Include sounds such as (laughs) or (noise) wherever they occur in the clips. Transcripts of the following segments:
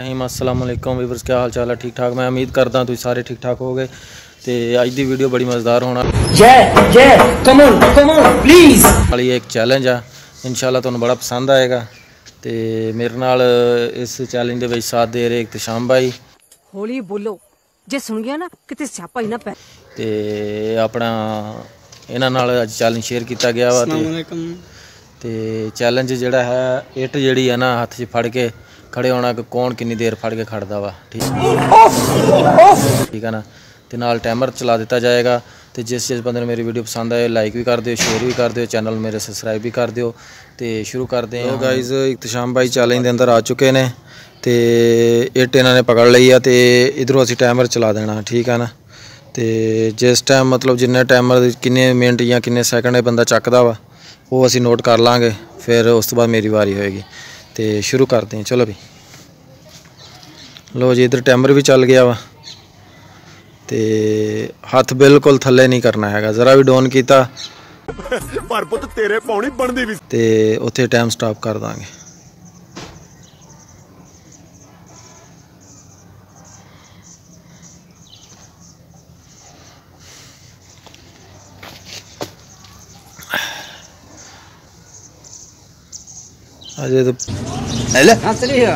ਅਹੀਮ ਅਸਲਾਮ ਅਲੈਕੁਮ viewers ਕੀ ਹਾਲ ਚਾਲ ਹੈ? ਠੀਕ ਠਾਕ? ਮੈਂ ਉਮੀਦ ਕਰਦਾ ਤੁਸੀਂ ਸਾਰੇ ਠੀਕ ਠਾਕ ਹੋਗੇ ਤੇ ਅੱਜ ਦੀ ਵੀਡੀਓ ਬੜੀ ਮਜ਼ੇਦਾਰ ਹੋਣਾ। Jay, Jay, come on, come on, please. ਵਾਲੀ ਇੱਕ ਚੈਲੰਜ ਆ। ਇਨਸ਼ਾਅੱਲਾ ਤੁਹਾਨੂੰ ਬੜਾ ਪਸੰਦ ਆਏਗਾ। ਤੇ ਮੇਰੇ ਨਾਲ ਇਸ ਚੈਲੰਜ ਦੇ ਵਿੱਚ ਸਾਥ ਦੇ ਰਹੇ ਇਕਤਸ਼ਾਮ ਭਾਈ ਹੌਲੀ ਬੋਲੋ। ਜੇ ਸੁਣ ਗਿਆ ਨਾ ਕਿਤੇ ਸਿਆਪਾ ਹੀ ਨਾ ਪੈ ਤੇ ਆਪਣਾ ਇਹਨਾਂ ਨਾਲ ਅੱਜ ਚੈਲੰਜ ਸ਼ੇਅਰ ਕੀਤਾ ਗਿਆ ਵਾ ਤੇ ਤੇ ਚੈਲੰਜ ਜਿਹੜਾ ਹੈ ਇੱਟ ਜਿਹੜੀ ਹੈ ਨਾ ਹੱਥ 'ਚ ਫੜ ਕੇ ਖੜੇ ਹੋਣਾ ਕਿ ਕੌਣ ਕਿੰਨੀ ਦੇਰ ਫੜ ਕੇ ਖੜਦਾ ਵਾ, ਠੀਕ? ਠੀਕ ਹੈ ਨਾ? ਤੇ ਨਾਲ ਟਾਈਮਰ ਚਲਾ ਦਿੱਤਾ ਜਾਏਗਾ ਤੇ ਜਿਸ ਜਿਸ ਬੰਦੇ ਨੂੰ ਮੇਰੀ ਵੀਡੀਓ ਪਸੰਦ ਆਏ ਲਾਈਕ ਵੀ ਕਰ ਦਿਓ ਸ਼ੇਅਰ ਵੀ ਕਰ ਦਿਓ ਚੈਨਲ ਮੇਰੇ ਸਬਸਕ੍ਰਾਈਬ ਵੀ ਕਰ ਦਿਓ ਤੇ ਸ਼ੁਰੂ ਕਰਦੇ ਹਾਂ। ਗਾਇਜ਼ ਇਕਤਸ਼ਾਮ ਬਾਈ ਚੈਲੰਜ ਦੇ ਅੰਦਰ ਆ ਚੁੱਕੇ ਨੇ ਤੇ ਇੱਟ ਇਹਨਾਂ ਨੇ ਪਕੜ ਲਈ ਆ ਤੇ ਇਧਰੋਂ ਅਸੀਂ ਟਾਈਮਰ ਚਲਾ ਦੇਣਾ, ਠੀਕ ਹੈ ਨਾ? ਤੇ ਜਿਸ ਟਾਈਮ ਮਤਲਬ ਜਿੰਨੇ ਟਾਈਮਰ ਕਿੰਨੇ ਮਿੰਟ ਜਾਂ ਕਿੰਨੇ ਸੈਕਿੰਡ ਇਹ ਬੰਦਾ ਚੱਕਦਾ ਵਾ, ਉਹ ਅਸੀਂ ਨੋਟ ਕਰ ਲਾਂਗੇ, ਫਿਰ ਉਸ ਤੋਂ ਬਾਅਦ ਮੇਰੀ ਵਾਰੀ ਹੋਏਗੀ। ਤੇ ਸ਼ੁਰੂ ਕਰਦੇ ਹਾਂ ਚਲੋ ਵੀ। ਲੋ ਜੀ ਇਧਰ ਟਾਈਮਰ ਵੀ ਚੱਲ ਗਿਆ ਵਾ। ਤੇ ਹੱਥ ਬਿਲਕੁਲ ਥੱਲੇ ਨਹੀਂ ਕਰਨਾ ਹੈਗਾ ਜ਼ਰਾ ਵੀ ਡਾਊਨ ਕੀਤਾ। ਪਰ ਪੁੱਤ ਤੇਰੇ ਪੌਣੀ ਬਣਦੀ ਵੀ ਤੇ ਉੱਥੇ ਟਾਈਮ ਸਟਾਪ ਕਰ ਦਾਂਗੇ। ਅਜੇ ਤਾਂ Asli ya.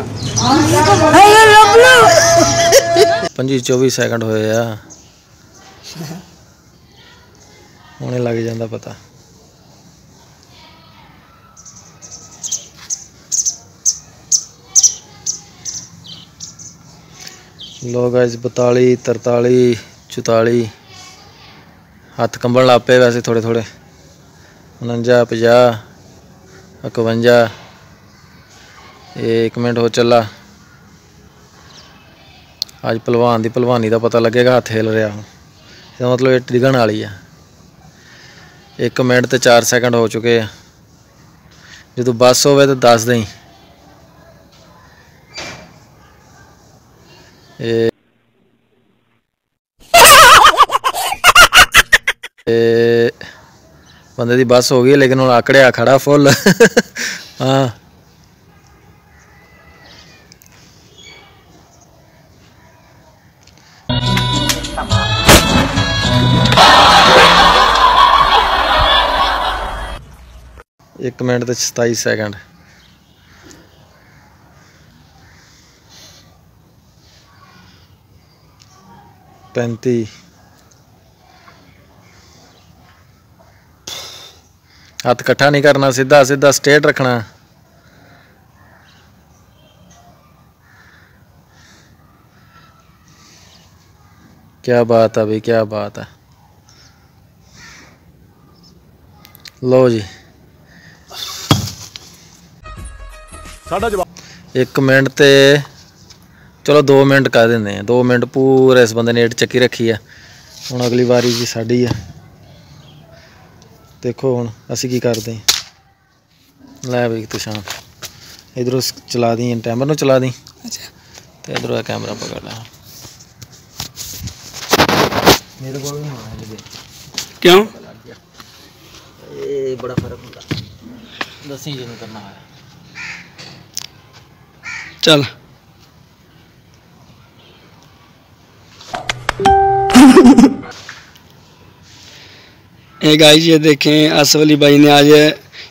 25 24 ਸੈਕਿੰਡ ਹੋਏ ਆ। ਹੁਣੇ ਲੱਗ ਜਾਂਦਾ ਪਤਾ। ਲੋ ਗਾਇਸ 42 43 44 ਹੱਥ ਕੰਬਣ ਲੱਗ ਪਏ ਵੈਸੇ ਥੋੜੇ ਥੋੜੇ 49 50 51 ਇਹ 1 ਮਿੰਟ ਹੋ ਚੱਲਾ। ਅੱਜ ਪਹਿਲਵਾਨ ਦੀ ਪਹਿਲਵਾਨੀ ਦਾ ਪਤਾ ਲੱਗੇਗਾ, ਹੱਥ ਹਿਲ ਰਿਹਾ ਹੁਣ। ਇਹਦਾ ਮਤਲਬ ਇਹ ਡਿੱਗਣ ਵਾਲੀ ਆ। 1 ਮਿੰਟ ਤੇ 4 ਸੈਕਿੰਡ ਹੋ ਚੁੱਕੇ ਆ। ਜਦੋਂ ਬੱਸ ਹੋਵੇ ਤਾਂ ਦੱਸ ਦੇਈ। ਇਹ ਬੰਦੇ ਦੀ ਬੱਸ ਹੋ ਗਈ, ਲੇਕਿਨ ਹੁਣ ਆਕੜਿਆ ਖੜਾ ਫੁੱਲ। ਹਾਂ। ਇੱਕ ਮਿੰਟ ਤੇ 27 ਸੈਕਿੰਡ। ਪੈਂਤੀ। ਹੱਥ ਇਕੱਠਾ ਨਹੀਂ ਕਰਨਾ ਸਿੱਧਾ ਸਿੱਧਾ ਸਟੇਟ ਰੱਖਣਾ। ਕੀ ਬਾਤ ਹੈ ਬਈ ਕੀ ਬਾਤ ਹੈ ਲਓ ਜੀ। ਸਾਡਾ ਜਵਾਬ। 1 ਮਿੰਟ ਤੇ ਚਲੋ 2 ਮਿੰਟ ਕਰ ਦਿੰਦੇ ਆ। 2 ਮਿੰਟ ਪੂਰੇ ਇਸ ਬੰਦੇ ਨੇ ਏਟ ਚੱਕੀ ਰੱਖੀ ਆ। ਹੁਣ ਅਗਲੀ ਵਾਰੀ ਜੀ ਸਾਡੀ ਆ। ਦੇਖੋ ਹੁਣ ਅਸੀਂ ਕੀ ਕਰਦੇ ਹਾਂ ਲੈ ਬਈ ਤੂੰ ਸ਼ਾਮ ਇਧਰੋਂ ਚਲਾ ਦੀ ਟਾਈਮਰ ਨੂੰ ਚਲਾ ਦੀ। ਅੱਛਾ। ਤੇ ਇਧਰੋਂ ਆ ਕੈਮਰਾ ਪਕੜ ਲੈ। मेरे को भी मार दे क्यों? ये बड़ा फ़र्क होगा दसवीं जन करना है। चल। (laughs) ए गाइस ये देखें आसफ अली भाई ने आज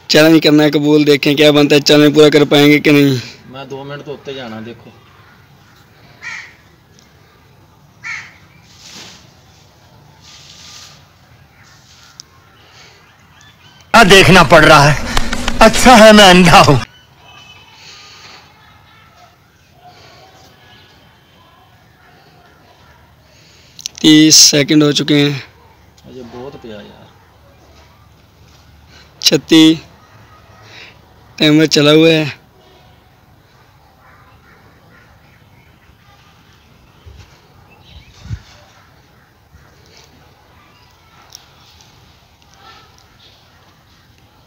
चैलेंज करना है कबूल देखें क्या बनता है चैलेंज पूरा कर पाएँगे कि नहीं? मैं दो मिनट तो उत्ते जाना देखो। देखना पड़ रहा है। अच्छा है मैं अंधा हूँ। तीस सेकंड हो चुके हैं। अजय बहुत प्यार यार। छत्तीस। टाइमर चला हुआ है।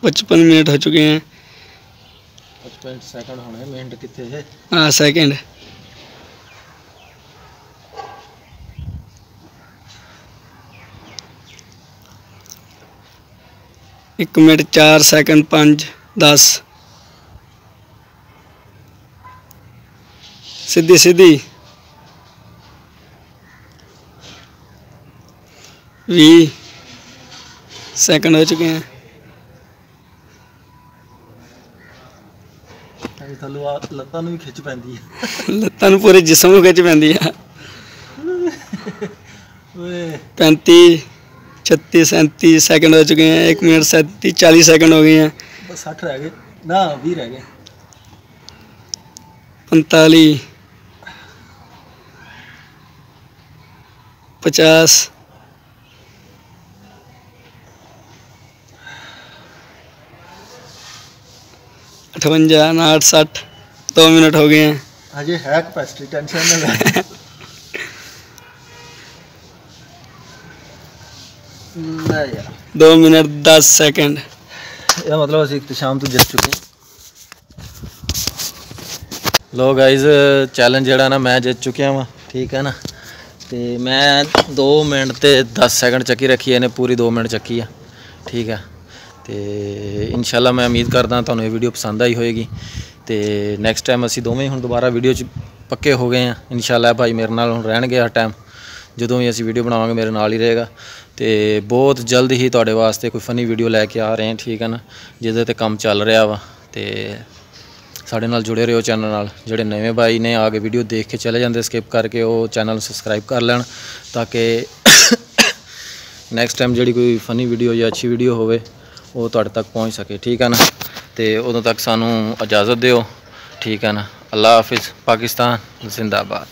पचपन मिनट हो चुके हैं। सेकंड सेकंड हाँ, एक मिनट चार सेकंड पाँच दस। सीधी सीधी। भी सेकंड हो चुके हैं। ਲੱਤਾਂ ਨੂੰ ਪੂਰੇ ਜਿਸਮ ਨੂੰ ਖਿੱਚ ਪੈਂਦੀ ਆ। ਓਏ। 35 36 37 ਸੈਕਿੰਡ ਹੋ ਚੁੱਕੇ ਆ 1 ਮਿੰਟ 37 40 ਸੈਕਿੰਡ ਹੋ ਗਏ ਆ। ਬਸ 60 ਰਹਿ ਗਏ। ਨਾ 20 ਰਹਿ ਗਏ। 45 50 अठवंजा उनाहठ साठ दो मिनट हो गए हैं ਹਜੇ ਹੈ ਕਪੈਸਿਟੀ ਟੈਨਸ਼ਨ ਨਾ ਲੈ ਨਾ ਯਾਰ दो मिनट दस सेकंड ਇਹਦਾ ਮਤਲਬ ਅਸੀਂ ਇਖਤਸ਼ਾਮ ਤੋਂ ਜਿੱਤ ਚੁੱਕੇ ਲੋ ਗਾਇਜ਼ ਚੈਲੰਜ ਜਿਹੜਾ ਨਾ ਮੈਂ ਜਿੱਤ ਚੁੱਕਿਆ ਵਾਂ ਠੀਕ ਹੈ ਨਾ ਤੇ ਮੈਂ 2 ਮਿੰਟ ਤੇ 10 ਸੈਕਿੰਡ ਚੱਕੀ ਰੱਖੀ ਇਹਨੇ ਪੂਰੀ 2 ਮਿੰਟ ਚੱਕੀ ਆ ਠੀਕ ਹੈ ਤੇ ਇਨਸ਼ਾਅੱਲਾ ਮੈਂ ਉਮੀਦ ਕਰਦਾ ਤੁਹਾਨੂੰ ਇਹ ਵੀਡੀਓ ਪਸੰਦ ਆਈ ਹੋਏਗੀ। ਤੇ ਨੈਕਸਟ ਟਾਈਮ ਅਸੀਂ ਦੋਵੇਂ ਹੁਣ ਦੁਬਾਰਾ ਵੀਡੀਓ 'ਚ ਪੱਕੇ ਹੋ ਗਏ ਆ ਇਨਸ਼ਾਅੱਲਾ ਭਾਈ ਮੇਰੇ ਨਾਲ ਹੁਣ ਰਹਿਣਗੇ ਹਰ ਟਾਈਮ ਜਦੋਂ ਵੀ ਅਸੀਂ ਵੀਡੀਓ ਬਣਾਵਾਂਗੇ, ਮੇਰੇ ਨਾਲ ਹੀ ਰਹੇਗਾ। ਤੇ ਬਹੁਤ ਜਲਦ ਹੀ ਤੁਹਾਡੇ ਵਾਸਤੇ ਕੋਈ ਫਨੀ ਵੀਡੀਓ ਲੈ ਕੇ ਆ ਰਹੇ ਹਾਂ, ਠੀਕ ਹੈ ਨਾ? ਜਿਹਦੇ ਤੇ ਕੰਮ ਚੱਲ ਰਿਹਾ ਵਾ। ਤੇ ਸਾਡੇ ਨਾਲ ਜੁੜੇ ਰਹੋ ਚੈਨਲ ਨਾਲ। ਜਿਹੜੇ ਨਵੇਂ ਭਾਈ ਨੇ ਆ ਕੇ ਵੀਡੀਓ ਦੇਖ ਕੇ ਚਲੇ ਜਾਂਦੇ ਸਕਿਪ ਕਰਕੇ ਉਹ ਚੈਨਲ ਨੂੰ ਸਬਸਕ੍ਰਾਈਬ ਕਰ ਲੈਣ ਤਾਂ ਕਿ (coughs) ਨੈਕਸਟ ਟਾਈਮ ਜਿਹੜੀ ਕੋਈ ਫਨੀ ਵੀਡੀਓ ਜਾਂ ਅੱਛੀ ਵੀਡੀਓ ਹੋਵੇ ਉਹ ਤੁਹਾਡੇ ਤੱਕ ਪਹੁੰਚ ਸਕੇ, ਠੀਕ ਹੈ ਨਾ? ਤੇ ਉਦੋਂ ਤੱਕ ਸਾਨੂੰ ਇਜਾਜ਼ਤ ਦਿਓ, ਠੀਕ ਹੈ ਨਾ? ਅੱਲਾ ਹਾਫਿਜ਼, ਪਾਕਿਸਤਾਨ, ਜ਼ਿੰਦਾਬਾਦ।